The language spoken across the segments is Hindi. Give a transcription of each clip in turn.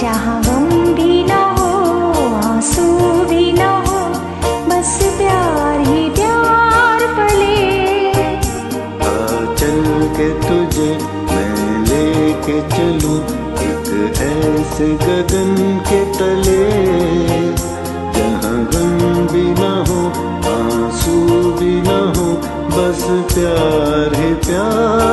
जहाँ गम भी न हो, आँसू भी न हो, बस प्यार ही प्यार पले। आ चल के तुझे मैं लेके चलूँ एक ऐसे गगन के तले। जहाँ गम भी न हो, आँसू भी न हो, बस प्यार ही प्यार।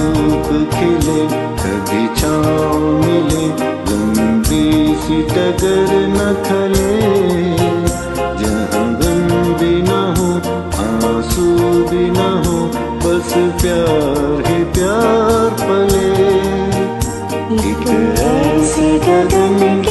धूप खिले, कभी छाँव मिले लंबी सी टगर न खले। जहाँ गम भी न हो, आँसू भी न हो, बस प्यार ही प्यार पले। एक ऐसी गगन के